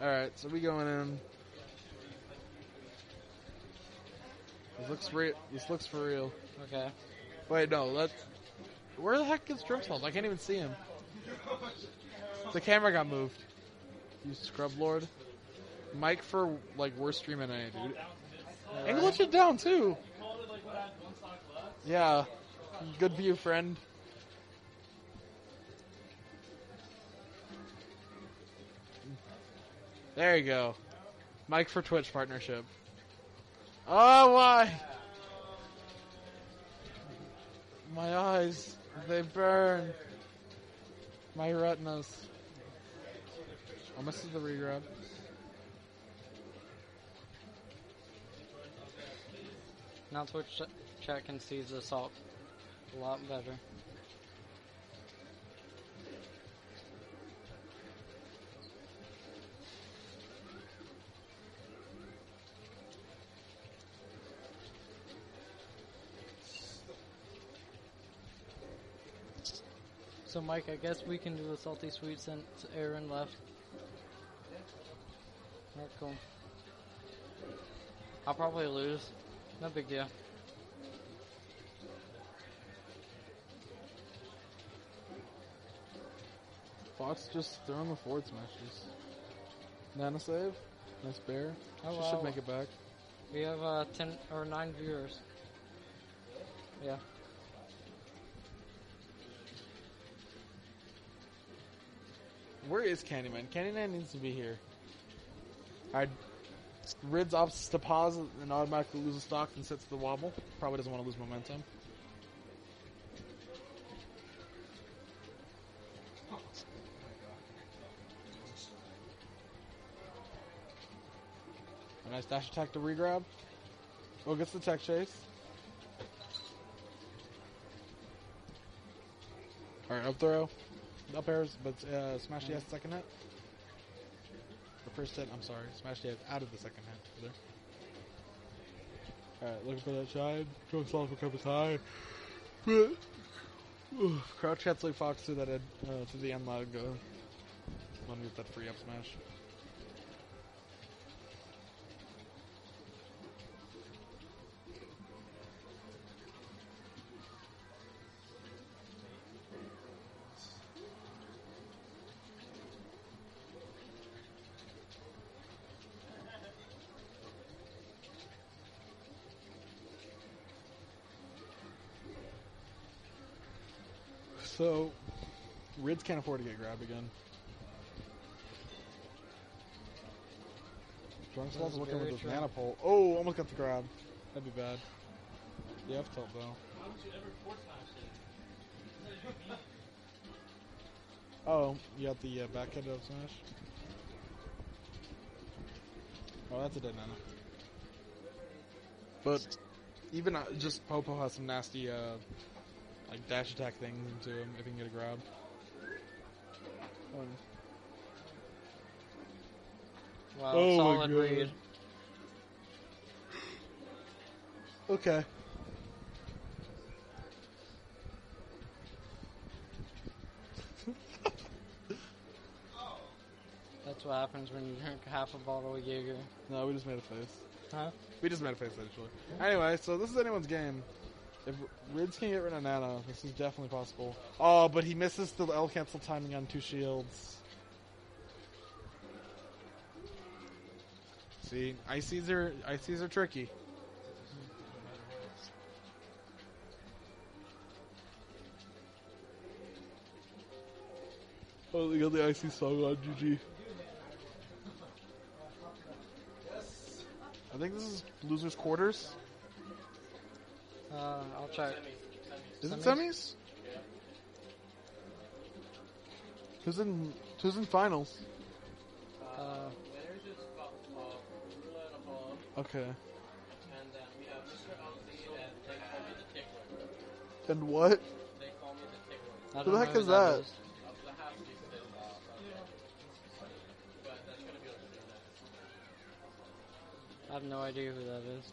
Alright, so we going in. This looks real. This looks for real. Okay. Wait, no, let's. Where the heck is DrunkSloth? I can't even see him. The camera got moved. You scrub lord. Mike for like worst stream in any dude. And glitch it down too. Yeah. Good view, friend. There you go. Mike for Twitch partnership. Oh, why? My eyes, they burn. My retinas. Oh, this is the regrab. Now Twitch chat can see the assault a lot better. So Mike, I guess we can do a salty sweet since Aaron left. Alright, cool. I'll probably lose. No big deal. Fox just throwing the forward smashes. Nana save. Nice bear. Oh, she wow. should make it back. We have uh, ten or nine viewers. Yeah. Where is Candyman? Candyman needs to be here. Alright. Ridz opts to pause and automatically loses stock and sets the wobble. Probably doesn't want to lose momentum. A nice dash attack to regrab. Oh, gets the tech chase. Alright, up throw. Up airs, but uh, smash the ass second hit. The first hit, I'm sorry. Smash the out of the second hit. Alright, looking for that shine. Go solve recovers high. But, crouch Hetzley Fox through that ed, uh, through the end lag. Uh, want to get that free up smash. So, Ridz can't afford to get grabbed again. DrunkSloth looking with his mana pole. Oh, almost got the grab. That'd be bad. The F tilt though. Oh, you got the uh, back end of smash. Oh, that's a dead nana. But even uh, just Popo has some nasty uh, like dash attack things into him if he can get a grab. Wow, Oh my solid God. read. Okay. That's what happens when you drink half a bottle of Jaeger. No, we just made a face. Huh? We just made a face actually. Anyway, so this is anyone's game. If Ridz can get rid of Nana, this is definitely possible. Oh, but he misses the L cancel timing on two shields. See, ICs are ICs are tricky. Oh, they got the IC song on GG. I think this is losers quarters. Uh, I'll check. Is it Semis? semis? Who's in Who's in finals? Uh, Winners is uh, Rula and Apollo, Okay. and then we have Mr. LZ, and they call me the Tickler. And what? They call me the Tickler. Who the heck is that? Of the half decent, uh, but that's gonna be like I have no idea who that is.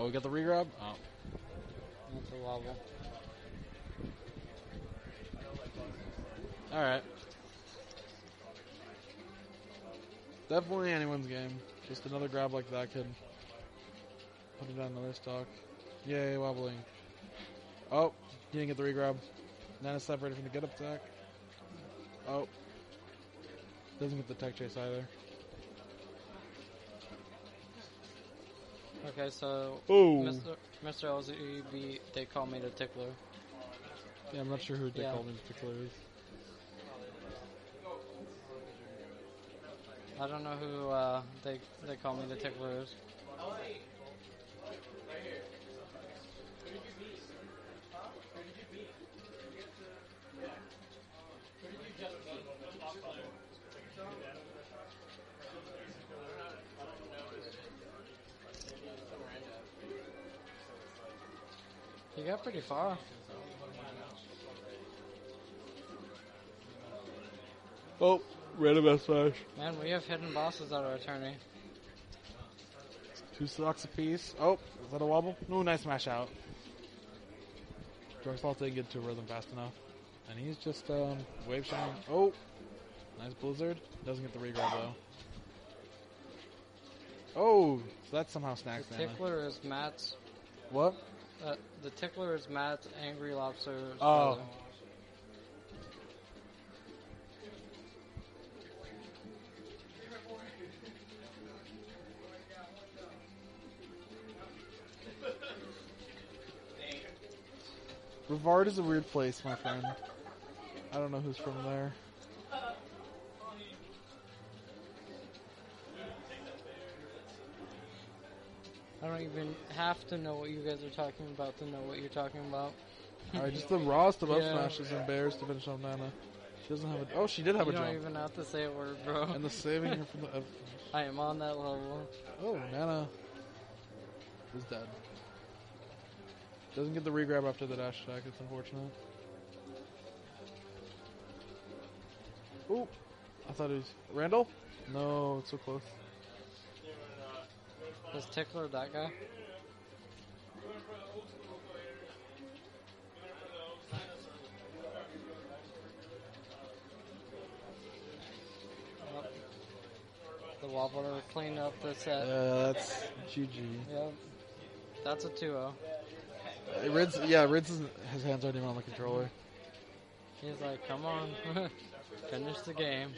Oh, we got the regrab? Oh. That's a wobble. Alright. Definitely anyone's game. Just another grab like that could put it on another stock. Yay, wobbling. Oh, you didn't get the regrab. Nana separated from the get up attack. Oh. Doesn't get the tech chase either. Okay, so Oh. Mr. Mr. LZB, they call me the tickler. Yeah, I'm not sure who Dick Yeah. Coleman in particular is. I don't know who uh, they they call me the tickler is. Got pretty far. Oh, random S flash. Man, we have hidden bosses at our attorney. Two stocks apiece. Oh, is that a wobble? No, nice smash out. DrunkSloth didn't get to rhythm fast enough. And he's just um, wave shining. Oh, nice blizzard. Doesn't get the regrab though. Oh, so that somehow snacks The tickler is Matt's. What? Uh, the tickler is Matt's angry lobster. Oh. brother. Brevard is a weird place, my friend. I don't know who's from there. I don't even have to know what you guys are talking about to know what you're talking about. Alright, just the rawest of up Yeah. smashes and bears to finish off Nana. She doesn't have a. Oh, she did have you a don't even have to say a word, bro. And the saving her from the. F- uh, I am on that level. Oh, Nana is dead. Doesn't get the regrab after the dash attack. It's unfortunate. Oh, I thought it was Randall. No, it's so close. Is tickler that guy? Yep. The wobbler cleaned up the set. Uh, that's GG. Yep. That's a 2 0. Uh, Ridz, yeah, Ridz is, his hands aren't even on the controller. He's like, come on, finish the game.